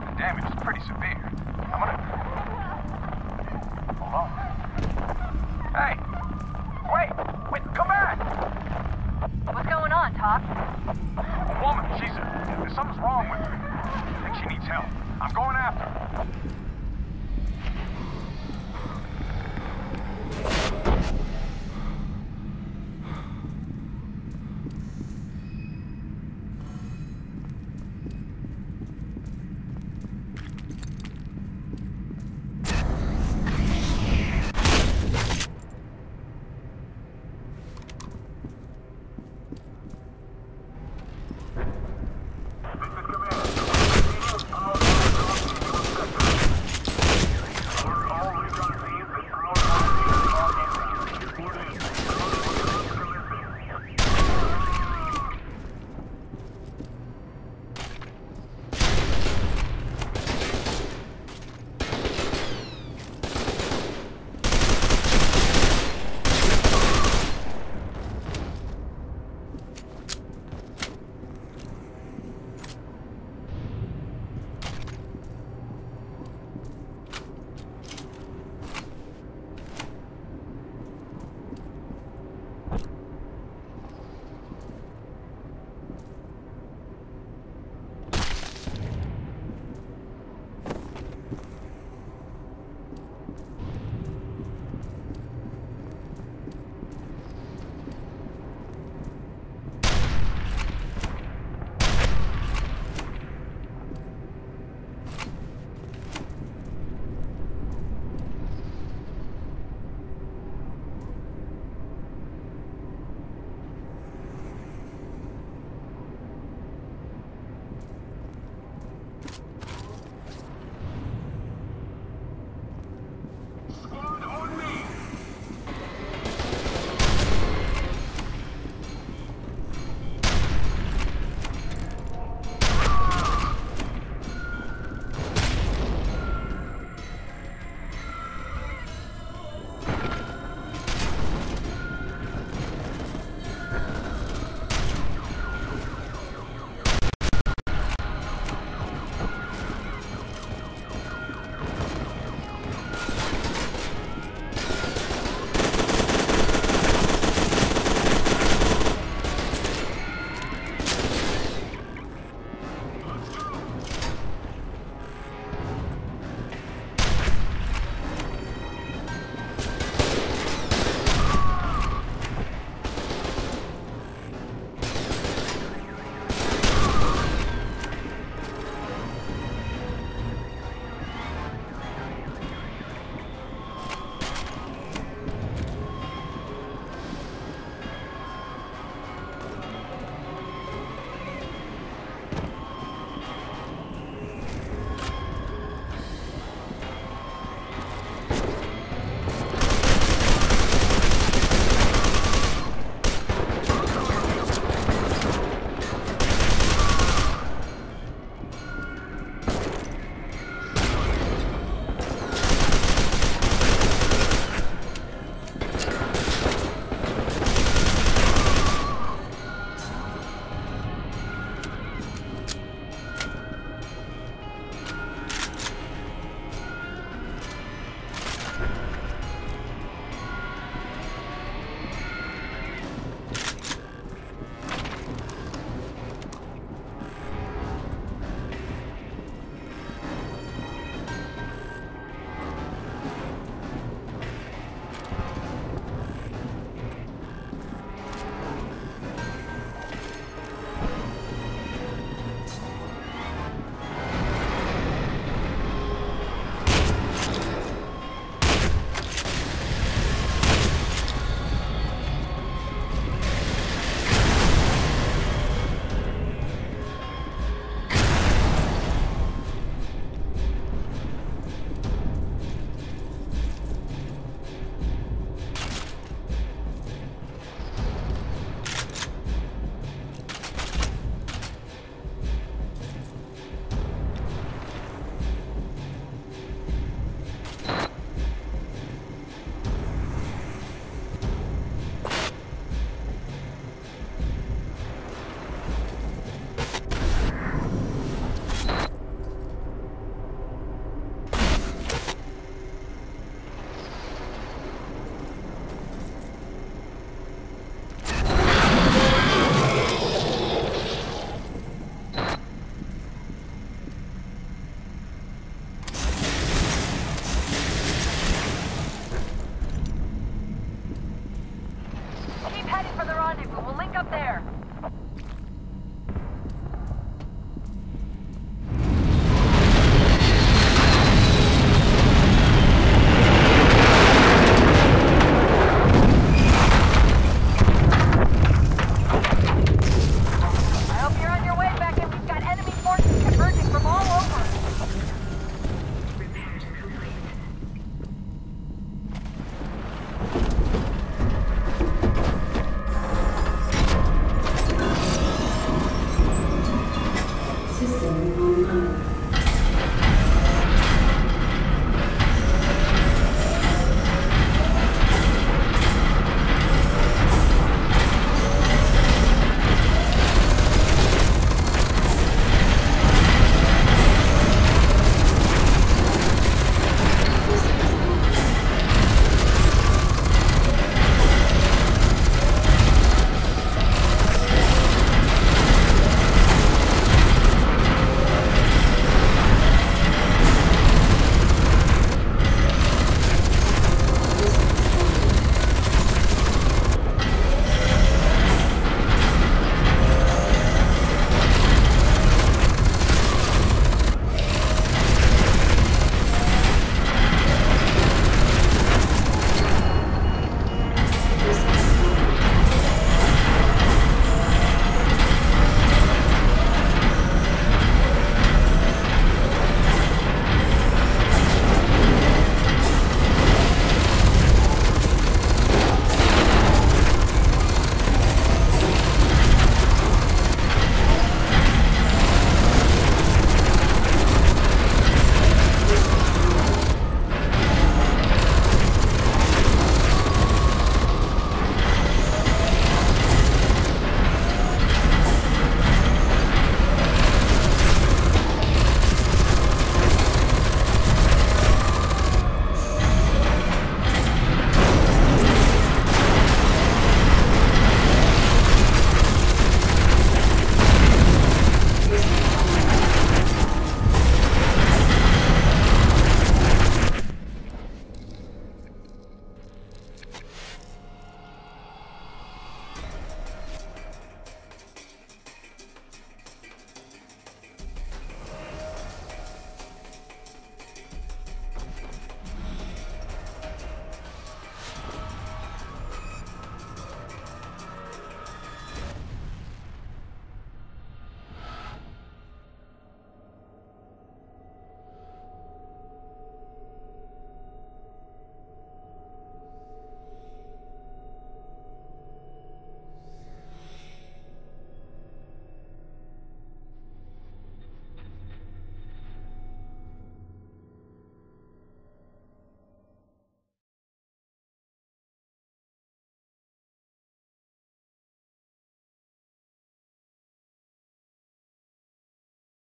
The damage is pretty severe. I'm gonna... Hold on. Hey,